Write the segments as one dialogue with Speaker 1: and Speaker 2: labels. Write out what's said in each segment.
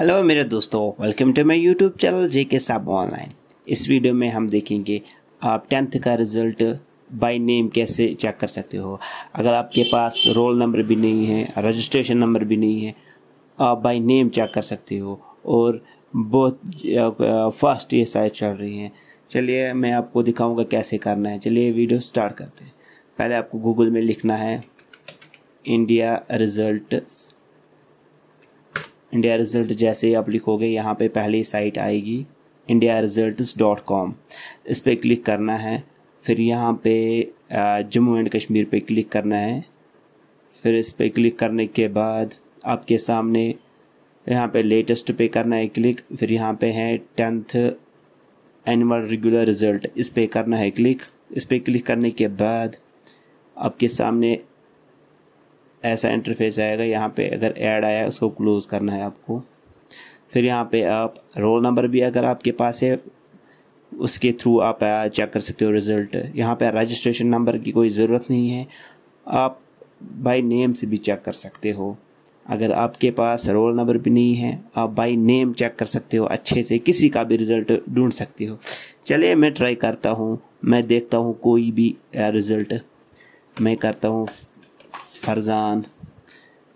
Speaker 1: Hello मेरे दोस्तों welcome to my YouTube channel J K साब ऑनलाइन इस वीडियो में हम देखेंगे, आप टेंथ का रिज़ल्ट बाय नेम कैसे चेक कर सकते हो। अगर आपके पास रोल नंबर भी नहीं है रजिस्ट्रेशन नंबर भी नहीं है, आप बाय नेम चेक कर सकते हो और बहुत फास्ट ये साइट चल रही हैं। चलिए, मैं आपको दिखाऊँगा कैसे करना है। चलिए वीडियो स्टार्ट करते हैं। पहले आपको गूगल में लिखना है इंडिया रिज़ल्ट इंडिया रिज़ल्ट जैसे ही आप लिखोगे, यहाँ पे पहली साइट आएगी इंडिया रिज़ल्ट डॉट कॉम इस पर क्लिक करना है। फिर यहाँ पे जम्मू एंड कश्मीर पे क्लिक करना है। फिर इस पर क्लिक करने के बाद आपके सामने यहाँ पे लेटेस्ट पे करना है क्लिक फिर यहाँ पे है टेंथ एनुअल रेगुलर रिज़ल्ट इस पर करना है क्लिक इस पर क्लिक करने के बाद आपके सामने ऐसा इंटरफेस आएगा, यहाँ पे अगर ऐड आया उसको क्लोज़ करना है आपको। फिर यहाँ पे आप रोल नंबर भी अगर आपके पास है, उसके थ्रू आप चेक कर सकते हो रिज़ल्ट यहाँ पे रजिस्ट्रेशन नंबर की कोई ज़रूरत नहीं है। आप बाय नेम से भी चेक कर सकते हो। अगर आपके पास रोल नंबर भी नहीं है, आप बाय नेम चेक कर सकते हो, अच्छे से किसी का भी रिज़ल्ट ढूंढ सकते हो। चलिए मैं ट्राई करता हूँ, मैं देखता हूँ कोई भी रिज़ल्ट मैं करता हूँ फरजान।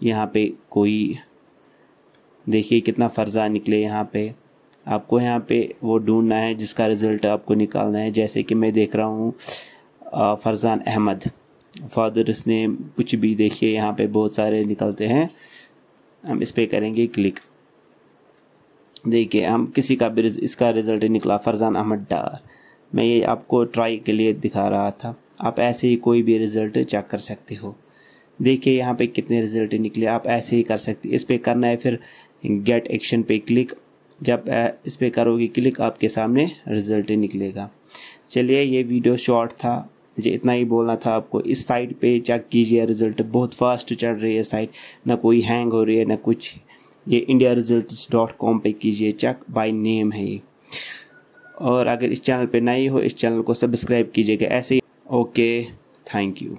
Speaker 1: यहाँ पे कोई, देखिए कितना फरजान निकले यहाँ पे। आपको यहाँ पे वो ढूंढना है, जिसका रिज़ल्ट आपको निकालना है। जैसे कि मैं देख रहा हूँ फरजान अहमद। फादर्स ने कुछ भी देखिए, यहाँ पे बहुत सारे निकलते हैं। हम इस पर करेंगे क्लिक देखिए, हम किसी का भी इसका रिज़ल्ट निकला, फरजान अहमद डार मैं ये आपको ट्राई के लिए दिखा रहा था। आप ऐसे ही कोई भी रिज़ल्ट चेक कर सकते हो। देखिए यहाँ पे कितने रिज़ल्ट निकले, आप ऐसे ही कर सकते, इस पर करना है, फिर गेट एक्शन पे क्लिक जब इस पर करोगे क्लिक आपके सामने रिज़ल्ट निकलेगा। चलिए, ये वीडियो शॉर्ट था, मुझे इतना ही बोलना था आपको। इस साइट पे चेक कीजिए रिज़ल्ट बहुत फास्ट चल रही है साइट ना कोई हैंग हो रही है, ना कुछ। ये इंडिया रिज़ल्ट डॉट कॉम पर कीजिए चेक बाय नेम है ये। और अगर इस चैनल पे नए हो, इस चैनल को सब्सक्राइब कीजिएगा, ऐसे ही। Okay thank you